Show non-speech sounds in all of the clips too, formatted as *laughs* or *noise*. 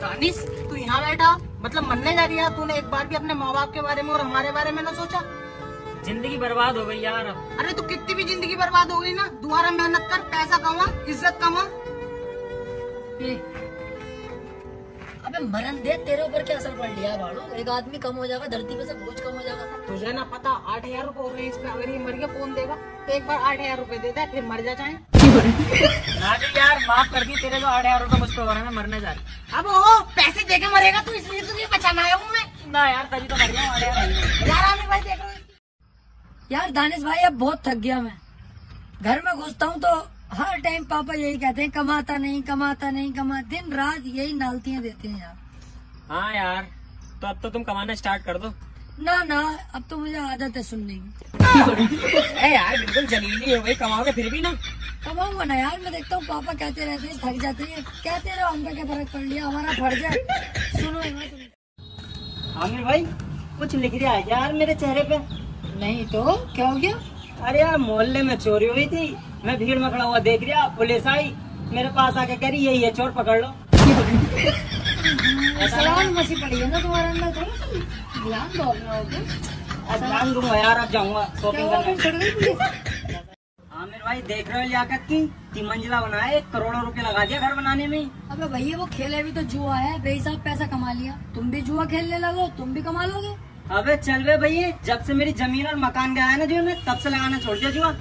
दानिश तू यहाँ बैठा। मतलब मरने जा रही है तूने एक बार भी अपने माँ बाप के बारे में और हमारे बारे में ना सोचा? ज़िंदगी बर्बाद हो गई यार अब। अरे तू कितनी भी ज़िंदगी बर्बाद हो गई ना दोबारा मेहनत कर पैसा कमा इज़्ज़त कमा। अबे मरण दे तेरे ऊपर क्या असर पड़ लिया बाड़ू? एक आदमी कम हो जाएगा धरती पे से बोझ कम हो जाएगा। तुझे ना पता आठ हज़ार रूपए हो रहे हैं इसमें अगर ये मर गया कौन देगा? तो एक बार आठ हज़ार रूपए दे दे फिर मर जा चाहे। माफ़ कर दी तेरे तो आठ हज़ार रुपए मुझ पे हो रहा है मैं मरने जा रही अब ओ पैसे दे के मरेगा तू इसलिए तुझे बचाना आया हूँ मैं। ना यार तभी तो मर गया आठ हज़ार यार आमिर भाई देख। यार दानिश भाई अब बहुत थक गया मैं। घर में घुसता हूँ तो हर टाइम पापा यही कहते हैं कमाता नहीं कमाता नहीं कमा दिन रात यही नालतियाँ देते हैं यार। हाँ यार तो अब तो तुम कमाना स्टार्ट कर दो। ना ना अब तो मुझे आदत है सुनने की। *laughs* ए यार बिल्कुल जलीली हो गई कमाओगे फिर भी ना? कमाऊँगा ना यार मैं देखता हूँ पापा कहते रहते हैं थक जाते हैं। कहते रहो हमका क्या फ़र्क पड़ लिया हमारा फ़र्ज़ है। सुनो आमिर भाई कुछ लिख रहा है यार मेरे चेहरे पे? नहीं तो क्या हो गया? अरे यार मोहल्ले में चोरी हुई थी। मैं भीड़ में खड़ा हुआ देख रहा पुलिस आई। मेरे पास आके कह रही यही है चोर पकड़ लो। सलाम मसी पड़ी है ना तुम्हारे अंदर थोड़ा ध्यान दो अपना यार अब जाऊँगा शॉपिंग करने फिर छड़ गई पुलिस आमिर भाई देख रहे हो लियाकत की तीन मंजिला बनाया एक करोड़ों रुपए लगा दिया घर बनाने में। अबे भैया वो खेले भी तो जुआ है बेहिसाब पैसा कमा लिया। तुम भी जुआ खेलने लगो तुम भी कमा लोगे। अबे चल बे भैया जब से मेरी ज़मीन और मकान गया है ना जो मैं तब से लगाना छोड़ दिया जुआ। हम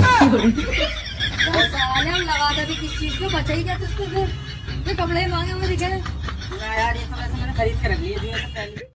लगा दे भी किस चीज़ को बचा ही क्या तुझको फिर? फिर कपड़े मांगे हुए दिखे ना यार ये तो वैसे मैंने खरीद के रख लिए जुए से पहले।